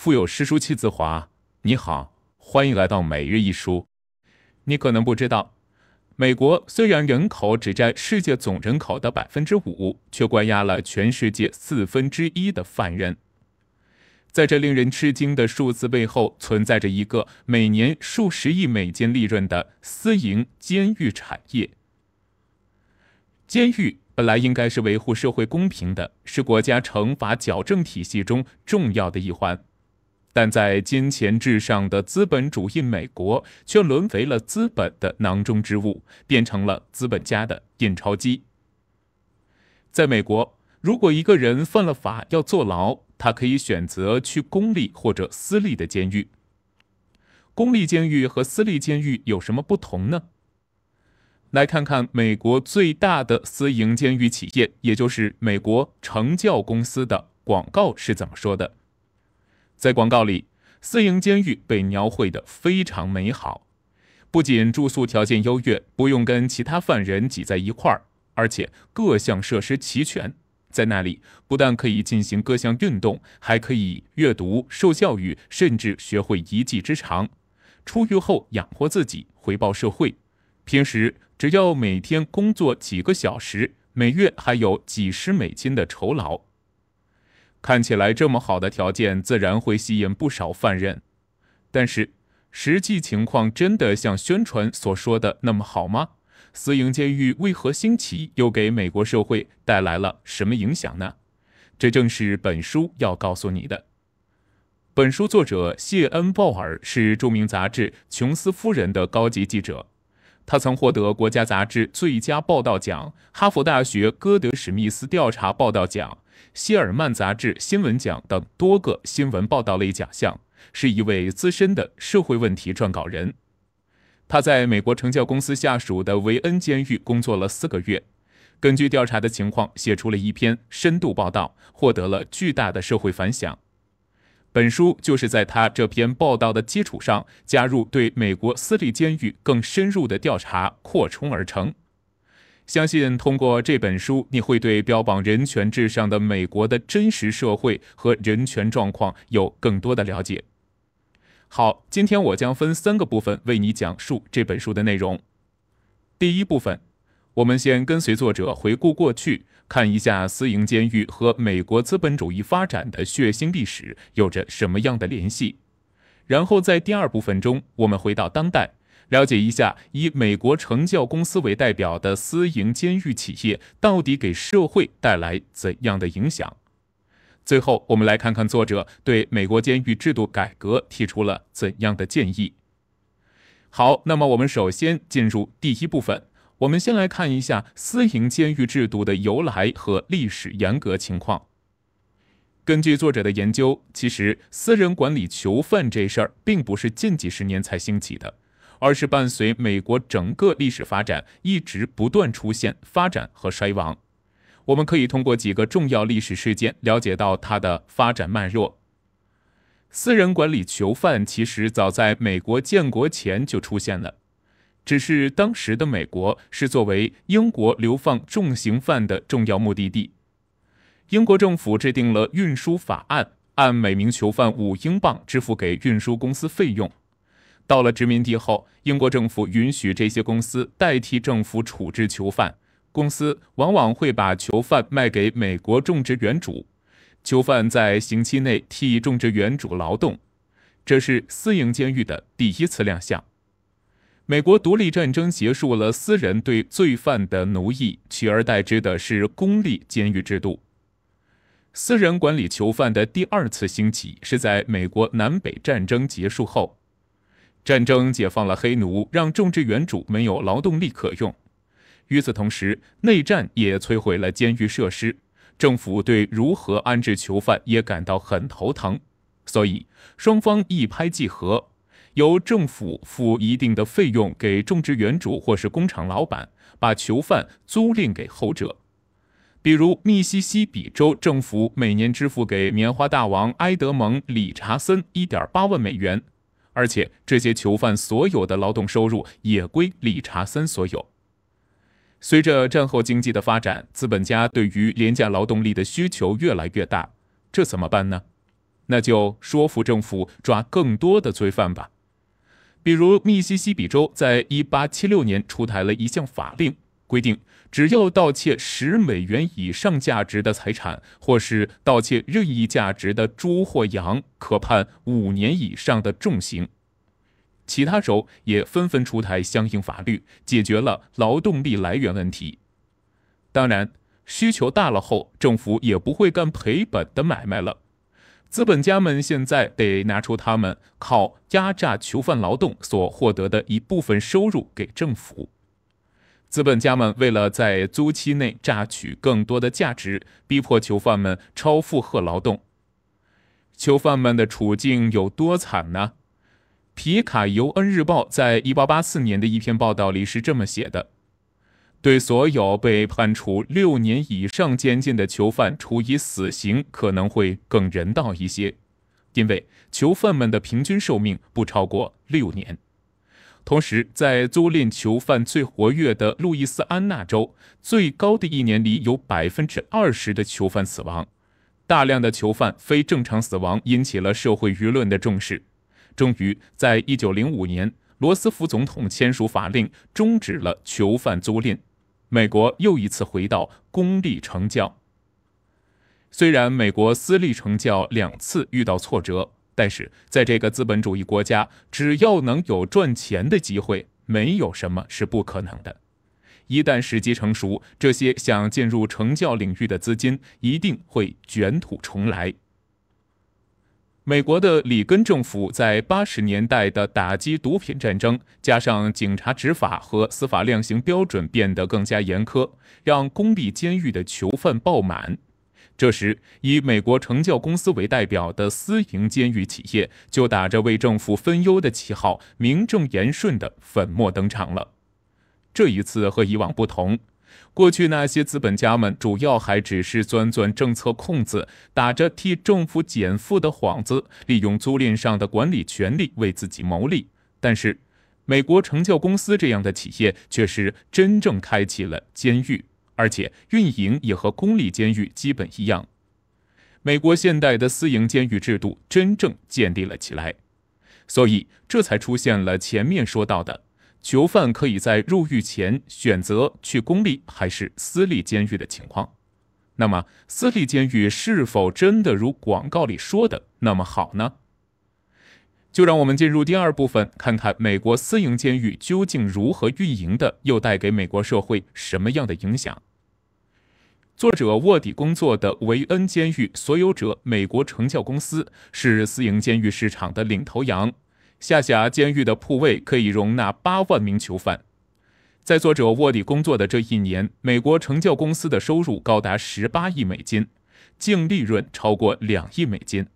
腹有诗书气自华。你好，欢迎来到每日一书。你可能不知道，美国虽然人口只占世界总人口的百分之五，却关押了全世界四分之一的犯人。在这令人吃惊的数字背后，存在着一个每年数十亿美金利润的私营监狱产业。监狱本来应该是维护社会公平的，是国家惩罚矫正体系中重要的一环，但在金钱至上的资本主义美国，却沦为了资本的囊中之物，变成了资本家的印钞机。在美国，如果一个人犯了法要坐牢，他可以选择去公立或者私立的监狱。公立监狱和私立监狱有什么不同呢？来看看美国最大的私营监狱企业，也就是美国成教公司的广告是怎么说的。在广告里，私营监狱被描绘的非常美好，不仅住宿条件优越，不用跟其他犯人挤在一块儿，而且各项设施齐全。在那里，不但可以进行各项运动，还可以阅读、受教育，甚至学会一技之长。出狱后养活自己，回报社会。平时只要每天工作几个小时，每月还有几十美金的酬劳。看起来这么好的条件，自然会吸引不少犯人。但是，实际情况真的像宣传所说的那么好吗？私营监狱为何兴起？又给美国社会带来了什么影响呢？这正是本书要告诉你的。本书作者谢恩·鲍尔是著名杂志《琼斯夫人》的高级记者，他曾获得国家杂志最佳报道奖、哈佛大学戈德史密斯调查报道奖、希尔曼杂志新闻奖等多个新闻报道类奖项，是一位资深的社会问题撰稿人。他在美国成教公司下属的维恩监狱工作了四个月，根据调查的情况写出了一篇深度报道，获得了巨大的社会反响。本书就是在他这篇报道的基础上，加入对美国私立监狱更深入的调查扩充而成。相信通过这本书，你会对标榜人权至上的美国的真实社会和人权状况有更多的了解。好，今天我将分三个部分为你讲述这本书的内容。第一部分，我们先跟随作者回顾过去，看一下私营监狱和美国资本主义发展的血腥历史有着什么样的联系。然后在第二部分中，我们回到当代，了解一下以美国成教公司为代表的私营监狱企业到底给社会带来怎样的影响。最后，我们来看看作者对美国监狱制度改革提出了怎样的建议。好，那么我们首先进入第一部分，我们先来看一下私营监狱制度的由来和历史严格情况。根据作者的研究，其实私人管理囚犯这事儿并不是近几十年才兴起的，而是伴随美国整个历史发展一直不断出现、发展和衰亡。我们可以通过几个重要历史事件了解到它的发展脉络。私人管理囚犯其实早在美国建国前就出现了，只是当时的美国是作为英国流放重刑犯的重要目的地。英国政府制定了运输法案，按每名囚犯五英镑支付给运输公司费用。到了殖民地后，英国政府允许这些公司代替政府处置囚犯。公司往往会把囚犯卖给美国种植园主，囚犯在刑期内替种植园主劳动，这是私营监狱的第一次亮相。美国独立战争结束了私人对罪犯的奴役，取而代之的是公立监狱制度。私人管理囚犯的第二次兴起是在美国南北战争结束后，战争解放了黑奴，让种植园主没有劳动力可用。与此同时，内战也摧毁了监狱设施，政府对如何安置囚犯也感到很头疼，所以双方一拍即合，由政府付一定的费用给种植园主或是工厂老板，把囚犯租赁给后者。比如，密西西比州政府每年支付给棉花大王埃德蒙·理查森一点八万美元，而且这些囚犯所有的劳动收入也归理查森所有。随着战后经济的发展，资本家对于廉价劳动力的需求越来越大，这怎么办呢？那就说服政府抓更多的罪犯吧。比如，密西西比州在一八七六年出台了一项法令，规定只要盗窃十美元以上价值的财产，或是盗窃任意价值的猪或羊，可判五年以上的重刑。其他州也纷纷出台相应法律，解决了劳动力来源问题。当然，需求大了后，政府也不会干赔本的买卖了。资本家们现在得拿出他们靠压榨囚犯劳动所获得的一部分收入给政府。资本家们为了在租期内榨取更多的价值，逼迫囚犯们超负荷劳动。囚犯们的处境有多惨呢？皮卡尤恩日报在一八八四年的一篇报道里是这么写的。对所有被判处六年以上监禁的囚犯处以死刑可能会更人道一些，因为囚犯们的平均寿命不超过六年。同时，在租赁囚犯最活跃的路易斯安那州，最高的一年里有百分之二十的囚犯死亡。大量的囚犯非正常死亡引起了社会舆论的重视。终于，在一九零五年，罗斯福总统签署法令，终止了囚犯租赁。美国又一次回到公立成教。虽然美国私立成教两次遇到挫折，但是在这个资本主义国家，只要能有赚钱的机会，没有什么是不可能的。一旦时机成熟，这些想进入成教领域的资金一定会卷土重来。美国的里根政府在八十年代的打击毒品战争，加上警察执法和司法量刑标准变得更加严苛，让公立监狱的囚犯爆满。这时，以美国成教公司为代表的私营监狱企业就打着为政府分忧的旗号，名正言顺地粉墨登场了。这一次和以往不同。过去那些资本家们主要还只是钻钻政策空子，打着替政府减负的幌子，利用租赁上的管理权利为自己谋利。但是，美国成教公司这样的企业却是真正开启了监狱，而且运营也和公立监狱基本一样。美国现代的私营监狱制度真正建立了起来，所以这才出现了前面说到的。囚犯可以在入狱前选择去公立还是私立监狱的情况。那么，私立监狱是否真的如广告里说的那么好呢？就让我们进入第二部分，看看美国私营监狱究竟如何运营的，又带给美国社会什么样的影响。作者卧底工作的维恩监狱所有者美国成教公司是私营监狱市场的领头羊。下辖监狱的铺位可以容纳八万名囚犯。在作者卧底工作的这一年，美国成教公司的收入高达十八亿美金，净利润超过两亿美金。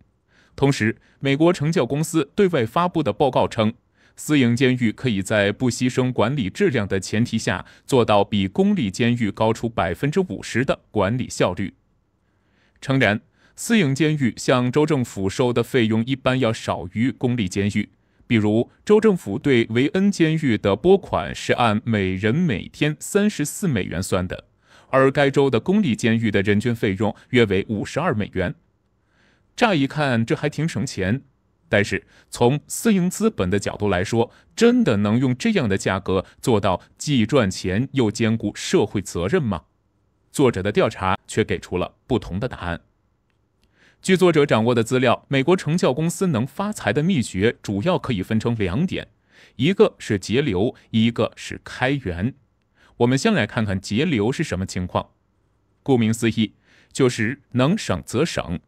同时，美国成教公司对外发布的报告称，私营监狱可以在不牺牲管理质量的前提下，做到比公立监狱高出百分之五十的管理效率。诚然，私营监狱向州政府收的费用一般要少于公立监狱。比如，州政府对维恩监狱的拨款是按每人每天三十四美元算的，而该州的公立监狱的人均费用约为五十二美元。乍一看，这还挺省钱，但是从私营资本的角度来说，真的能用这样的价格做到既赚钱又兼顾社会责任吗？作者的调查却给出了不同的答案。据作者掌握的资料，美国成教公司能发财的秘诀主要可以分成两点，一个是节流，一个是开源。我们先来看看节流是什么情况。顾名思义，就是能省则省。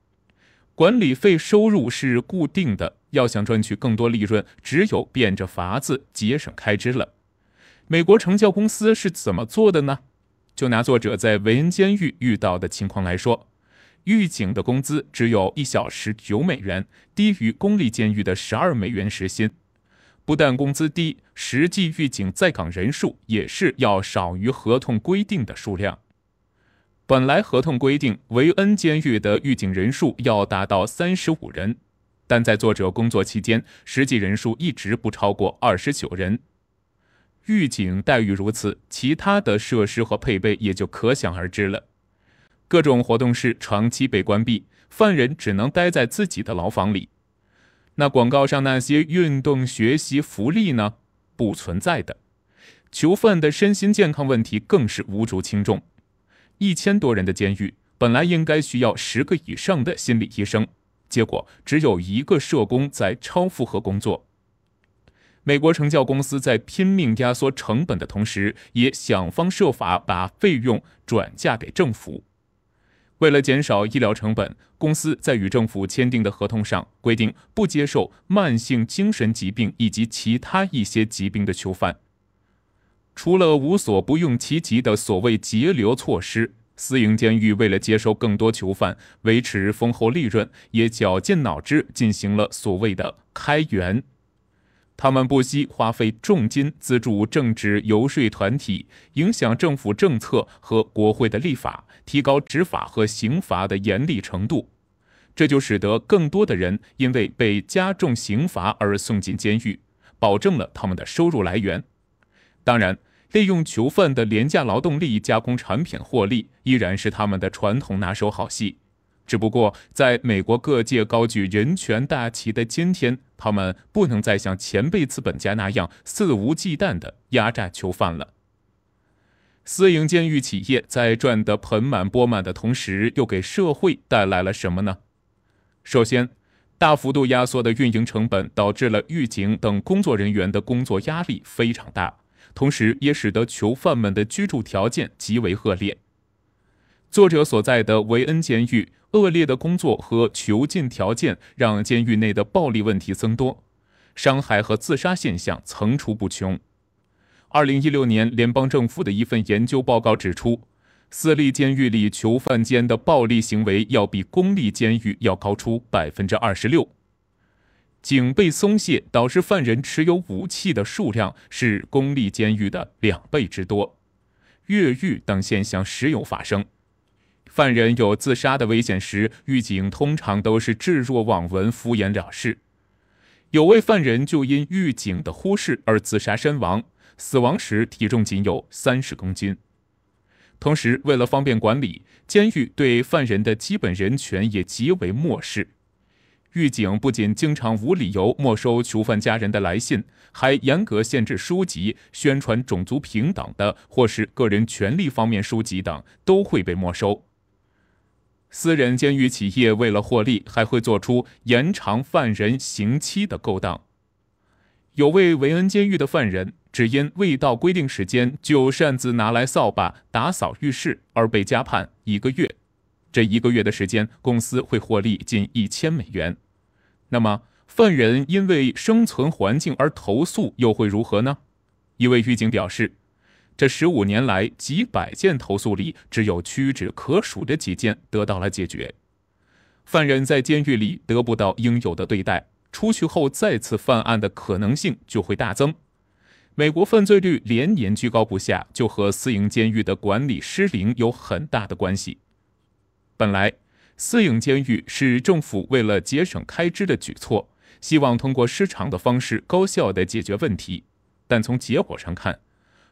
管理费收入是固定的，要想赚取更多利润，只有变着法子节省开支了。美国成教公司是怎么做的呢？就拿作者在维恩监狱遇到的情况来说。狱警的工资只有一小时九美元，低于公立监狱的十二美元时薪。不但工资低，实际狱警在岗人数也是要少于合同规定的数量。本来合同规定维恩监狱的狱警人数要达到三十五人，但在作者工作期间，实际人数一直不超过二十九人。狱警待遇如此，其他的设施和配备也就可想而知了。各种活动室长期被关闭，犯人只能待在自己的牢房里。那广告上那些运动、学习、福利呢？不存在的。囚犯的身心健康问题更是无足轻重。一千多人的监狱本来应该需要十个以上的心理医生，结果只有一个社工在超负荷工作。美国成教公司在拼命压缩成本的同时，也想方设法把费用转嫁给政府。为了减少医疗成本，公司在与政府签订的合同上规定，不接受慢性精神疾病以及其他一些疾病的囚犯。除了无所不用其极的所谓节流措施，私营监狱为了接收更多囚犯，维持丰厚利润，也绞尽脑汁进行了所谓的开源。他们不惜花费重金资助政治游说团体，影响政府政策和国会的立法，提高执法和刑罚的严厉程度。这就使得更多的人因为被加重刑罚而送进监狱，保证了他们的收入来源。当然，利用囚犯的廉价劳动力加工产品获利，依然是他们的传统拿手好戏。只不过，在美国各界高举人权大旗的今天，他们不能再像前辈资本家那样肆无忌惮地压榨囚犯了。私营监狱企业在赚得盆满钵满的同时，又给社会带来了什么呢？首先，大幅度压缩的运营成本导致了狱警等工作人员的工作压力非常大，同时也使得囚犯们的居住条件极为恶劣。作者所在的维恩监狱。恶劣的工作和囚禁条件让监狱内的暴力问题增多，伤害和自杀现象层出不穷。二零一六年，联邦政府的一份研究报告指出，私立监狱里囚犯间的暴力行为要比公立监狱要高出百分之二十六。警备松懈导致犯人持有武器的数量是公立监狱的两倍之多，越狱等现象时有发生。犯人有自杀的危险时，狱警通常都是置若罔闻、敷衍了事。有位犯人就因狱警的忽视而自杀身亡，死亡时体重仅有三十公斤。同时，为了方便管理，监狱对犯人的基本人权也极为漠视。狱警不仅经常无理由没收囚犯家人的来信，还严格限制书籍、宣传种族平等的或是个人权利方面书籍等都会被没收。私人监狱企业为了获利，还会做出延长犯人刑期的勾当。有位维恩监狱的犯人，只因未到规定时间就擅自拿来扫把打扫浴室，而被加判一个月。这一个月的时间，公司会获利近一千美元。那么，犯人因为生存环境而投诉，又会如何呢？一位狱警表示。这十五年来，几百件投诉里，只有屈指可数的几件得到了解决。犯人在监狱里得不到应有的对待，出去后再次犯案的可能性就会大增。美国犯罪率连年居高不下，就和私营监狱的管理失灵有很大的关系。本来，私营监狱是政府为了节省开支的举措，希望通过市场的方式高效地解决问题，但从结果上看，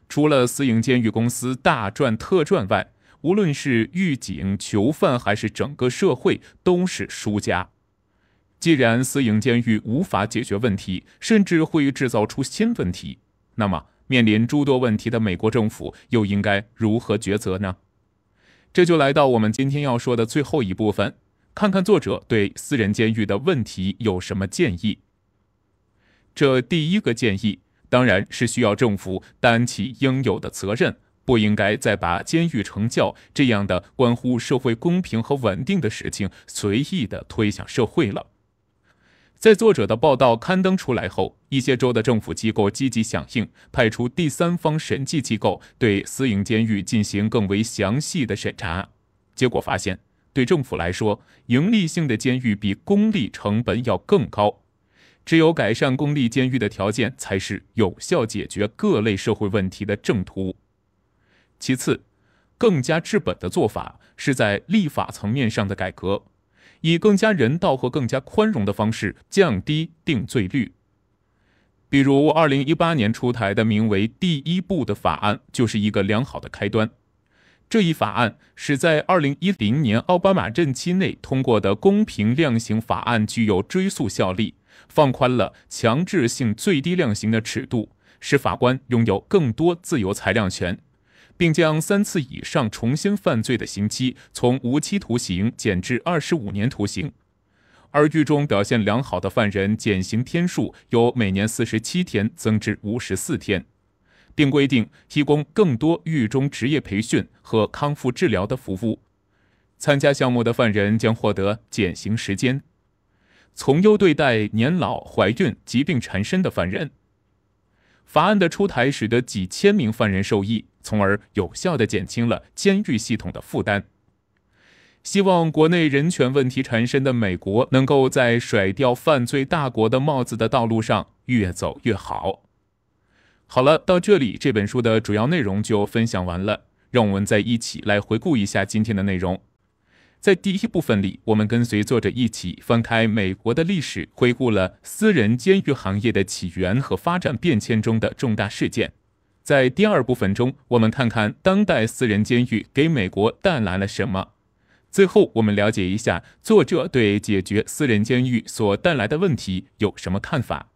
除了私营监狱公司大赚特赚外，无论是狱警、囚犯还是整个社会，都是输家。既然私营监狱无法解决问题，甚至会制造出新问题，那么面临诸多问题的美国政府又应该如何抉择呢？这就来到我们今天要说的最后一部分，看看作者对私人监狱的问题有什么建议。这第一个建议。当然是需要政府担起应有的责任，不应该再把监狱成教这样的关乎社会公平和稳定的事情随意的推向社会了。在作者的报道刊登出来后，一些州的政府机构积极响应，派出第三方审计机构对私营监狱进行更为详细的审查。结果发现，对政府来说，盈利性的监狱比公立成本要更高。只有改善公立监狱的条件，才是有效解决各类社会问题的正途。其次，更加治本的做法是在立法层面上的改革，以更加人道和更加宽容的方式降低定罪率。比如，二零一八年出台的名为“第一步”的法案，就是一个良好的开端。这一法案使在2010年奥巴马任期内通过的公平量刑法案具有追溯效力，放宽了强制性最低量刑的尺度，使法官拥有更多自由裁量权，并将三次以上重新犯罪的刑期从无期徒刑减至二十五年徒刑。而狱中表现良好的犯人，减刑天数由每年四十七天增至五十四天。并规定提供更多狱中职业培训和康复治疗的服务。参加项目的犯人将获得减刑时间，从优对待年老、怀孕、疾病缠身的犯人。法案的出台使得几千名犯人受益，从而有效地减轻了监狱系统的负担。希望国内人权问题缠身的美国能够在甩掉犯罪大国的帽子的道路上越走越好。好了，到这里这本书的主要内容就分享完了。让我们再一起来回顾一下今天的内容。在第一部分里，我们跟随作者一起翻开美国的历史，回顾了私人监狱行业的起源和发展变迁中的重大事件。在第二部分中，我们看看当代私人监狱给美国带来了什么。最后，我们了解一下作者对解决私人监狱所带来的问题有什么看法。